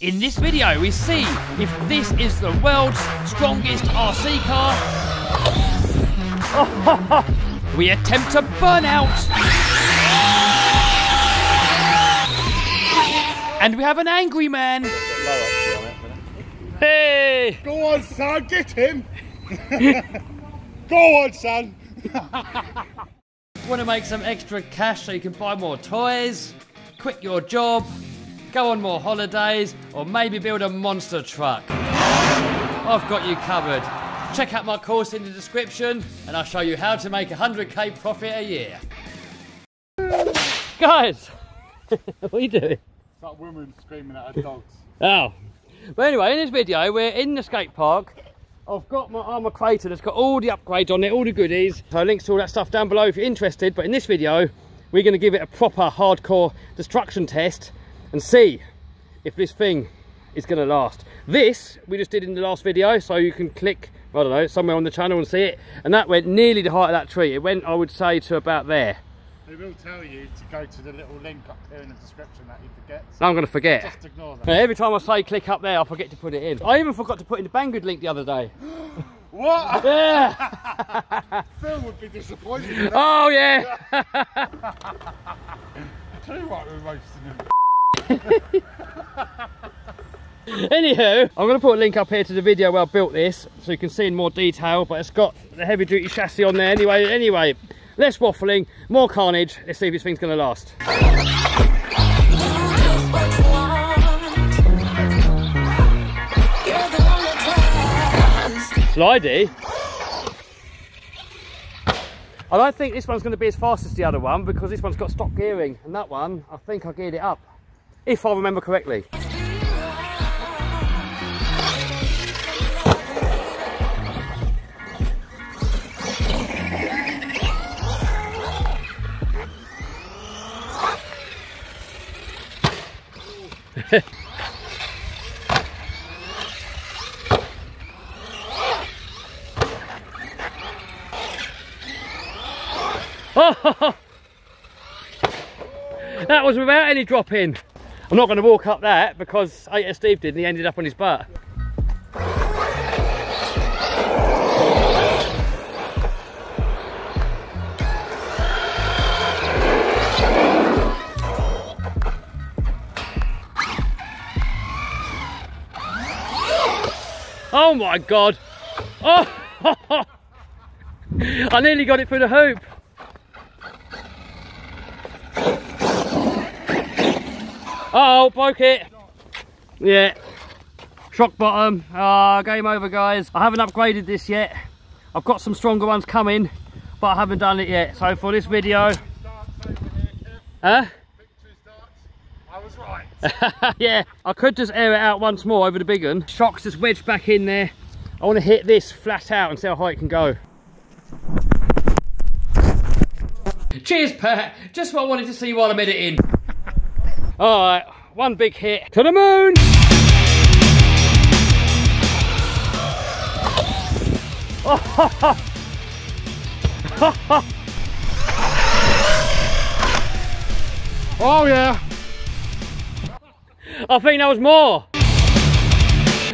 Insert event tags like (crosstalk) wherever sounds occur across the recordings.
In this video, we see if this is the world's strongest RC car. (laughs) we attempt to burn out. And we have an angry man. Hey! Go on, son, get him. (laughs) Go on, son. (laughs) Want to make some extra cash so you can buy more toys, quit your job, go on more holidays, or maybe build a monster truck? I've got you covered. Check out my course in the description and I'll show you how to make 100k profit a year. Guys, (laughs) what are you doing? That woman screaming at her dogs. Oh. But anyway, in this video, we're in the skate park. I've got my Arrma Kraton that's got all the upgrades on it, all the goodies. So links to all that stuff down below if you're interested. But in this video, we're going to give it a proper hardcore destruction test and see if this thing is going to last. This, we just did in the last video, so you can click, I don't know, somewhere on the channel and see it. And that went nearly the height of that tree. It went, I would say, to about there. They will tell you to go to the little link up here in the description that you forget. So I'm going to forget. Just ignore that. Every time I say click up there, I forget to put it in. I even forgot to put in the Banggood link the other day. (gasps) What? (laughs) Yeah! (laughs) Phil would be disappointed. oh, yeah! (laughs) Tell you what, we're roasting him. (laughs) Anywho, I'm going to put a link up here to the video where I built this so you can see in more detail, but it's got the heavy duty chassis on there anyway. Anyway, less waffling, more carnage. Let's see if this thing's going to last. Slidey. I don't think this one's going to be as fast as the other one because this one's got stock gearing and that one, I think I geared it up, if I remember correctly. (laughs) That was without any drop in. I'm not going to walk up that because 8s Steve did and he ended up on his butt. Oh my god! Oh! (laughs) I nearly got it through the hoop. Oh, broke it. Yeah. Shock bottom. Ah, game over, guys. I haven't upgraded this yet. I've got some stronger ones coming, but I haven't done it yet. So for this video, huh? I was right. yeah, I could just air it out once more over the big one. Shock's just wedged back in there. I want to hit this flat out and see how high it can go. Cheers, Pat. Just what I wanted to see while I'm editing. All right, one big hit to the moon. (laughs) Oh yeah. I think that was more.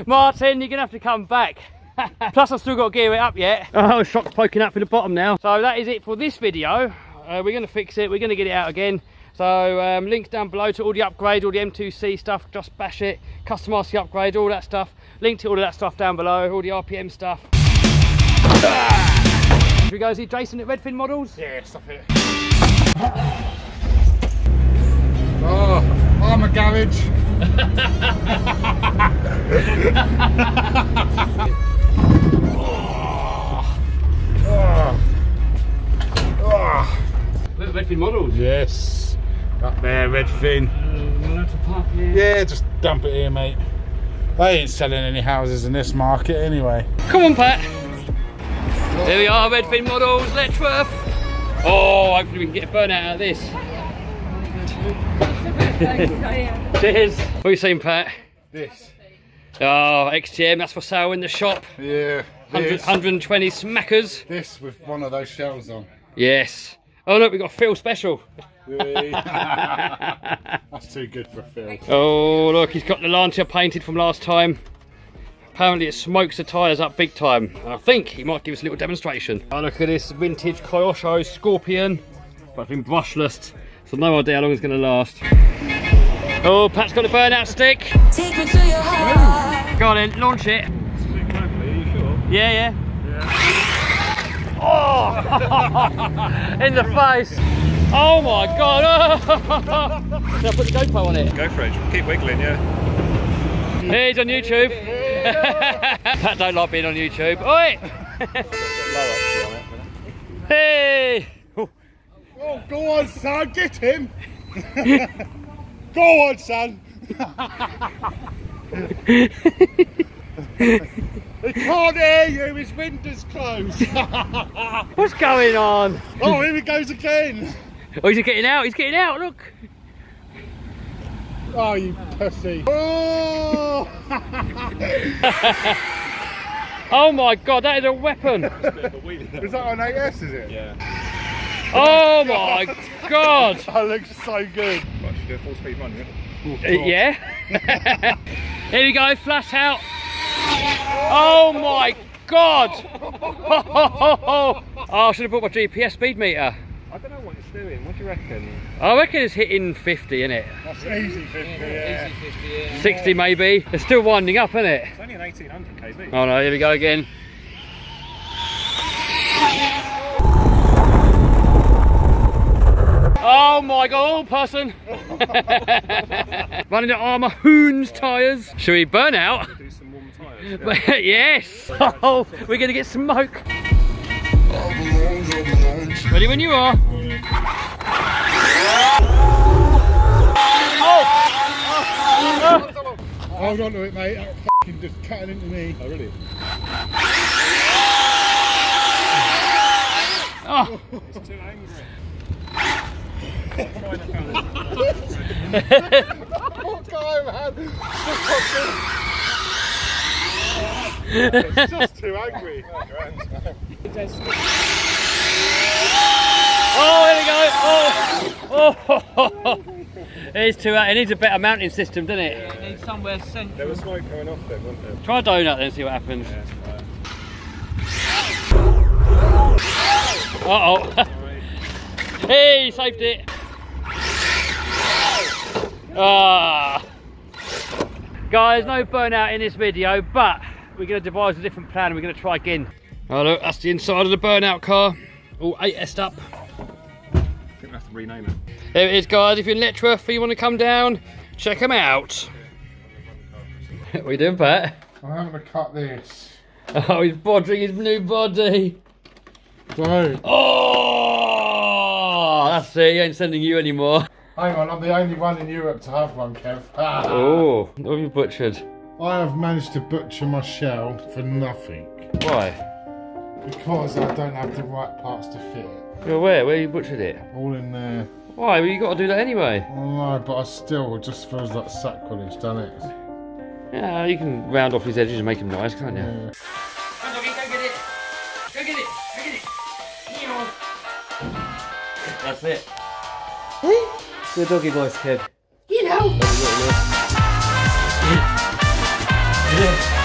Martin, you're gonna have to come back. (laughs) Plus I've still got to gear it up yet. (laughs) Oh, shock's poking up through the bottom now. So that is it for this video. Uh, we're gonna fix it, we're gonna get it out again. So um, links down below to all the upgrades, all the M2C stuff, just bash it, Custom RC Upgrade, all that stuff. Link to all of that stuff down below, all the RPM stuff. Should we go see Jason at Redfin Models? Yeah, stop it. Oh, I'm a garage. (laughs) We're at Redfin Models. Yes. Up there, Redfin. Yeah, just dump it here, mate. They ain't selling any houses in this market anyway. Come on, Pat. There we are, Redfin Models, Letchworth. Oh, hopefully we can get a burnout out of this. (laughs) Cheers. What are you saying, Pat? This. Ah, oh, XTM, that's for sale in the shop. Yeah. 100, 120 smackers. this with one of those shells on. Yes. Oh, look, we've got a Phil special. (laughs) That's too good for Phil. Oh, look, he's got the Lancia painted from last time. Apparently it smokes the tyres up big time. And I think he might give us a little demonstration. Oh, look at this vintage Kyosho Scorpion. But it's been brushless, so no idea how long it's going to last. Oh, Pat's got a burnout stick. Take me to your heart. Go on then, launch it. Yeah, yeah. Oh! (laughs) In the face. Oh my god. (laughs) Should I put the GoPro on it? Go for it. Keep wiggling, yeah. Hey, he's on YouTube. (laughs) Pat don't like being on YouTube. Oi! (laughs) hey! Oh, go on, son, get him. go on, son. he can't hear you, his window's closed. What's going on? oh, here he goes again. Oh, he's getting out. He's getting out. Look. Oh, you pussy. Oh! (laughs) Oh my god, that is a weapon. is that an 8s, is it? Yeah. Oh my god. (laughs) That looks so good. Right, should do a full speed run, yeah? Uh, yeah. (laughs) Here we go, flash out. Oh my god. Oh, I should have brought my GPS speed meter. I don't know what it's doing. What do you reckon? I reckon it's hitting 50, isn't it? That's easy 50, yeah. 60 maybe. It's still winding up, isn't it? It's only an 1800 kv. Oh no, here we go again. Oh my god, all person! (laughs) Running the Arrma Hoons tyres. Should we burn out? Do some warm tyres. (laughs) yes! Oh, we're gonna get smoke. Ready when you are. Oh! Hold on to it, mate. That fucking just cutting into me. Oh, really? Oh, (laughs) It's too angry. Oh, God, man. it's just too angry. (laughs) oh, there we go. Oh, oh. (laughs) it's too. It needs a better mounting system, doesn't it? Need somewhere central. There was smoke coming off then, wasn't there? Try a donut then, see what happens. Uh oh. (laughs) hey, saved it. Ah. Guys, no burnout in this video, but we're going to devise a different plan and we're going to try again. Oh look, that's the inside of the burnout car. All 8 up. Rename it. There it is, guys. If you're in Letchworth, you want to come down, check them out. (laughs) what are you doing, Pat? I'm having to cut this. Oh, he's bodging his new body. Don't. Oh, that's it. He ain't sending you anymore. Hang on, I'm the only one in Europe to have one, Kev. (laughs) Oh, what have you butchered? I have managed to butcher my shell for nothing. Why? Because I don't have the right parts to fit it. You're where? Where you butchered it? All in there. Why? Well, you got to do that anyway. I know, but I still just feels like sacrilege, doesn't it? Yeah, you can round off his edges and make him nice, can't you? Yeah. Go get it. Go get it. Go get it. That's it. The doggy voice, Kev. Hello.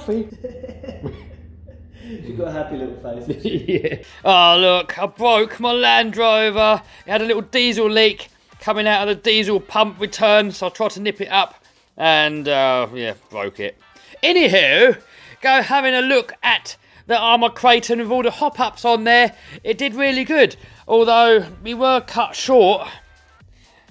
Sophie. (laughs) You've got a happy little face. (laughs) (laughs) yeah. Oh, look, I broke my Land Rover. It had a little diesel leak coming out of the diesel pump return, so I tried to nip it up and, uh, yeah, broke it. Anywho, go having a look at the Arrma Kraton with all the hop ups on there. It did really good, although we were cut short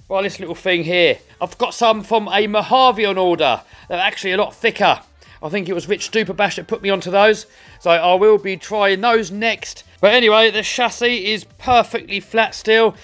by this little thing here. I've got some from a Mojave on order. They're actually a lot thicker. I think it was Rich Duperbash that put me onto those. So I will be trying those next. But anyway, the chassis is perfectly flat still.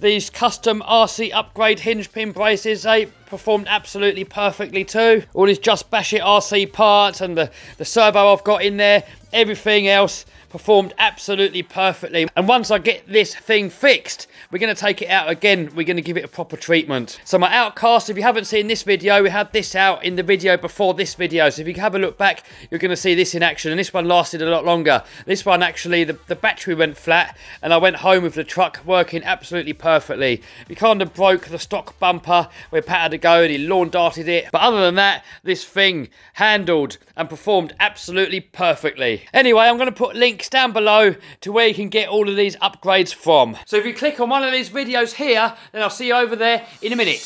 These custom RC upgrade hinge pin braces, they performed absolutely perfectly too. All these Just Bash It RC parts and the, the servo I've got in there, everything else performed absolutely perfectly. And once I get this thing fixed, we're going to take it out again. We're going to give it a proper treatment. So my outcast, if you haven't seen this video, we had this out in the video before this video. So if you have a look back, you're going to see this in action. And this one lasted a lot longer. This one actually, the, the battery went flat and I went home with the truck working absolutely perfectly. We kind of broke the stock bumper where Pat had to go and he lawn darted it. But other than that, this thing handled and performed absolutely perfectly. Anyway, I'm going to put links down below to where you can get all of these upgrades from. So if you click on one of these videos here, then I'll see you over there in a minute.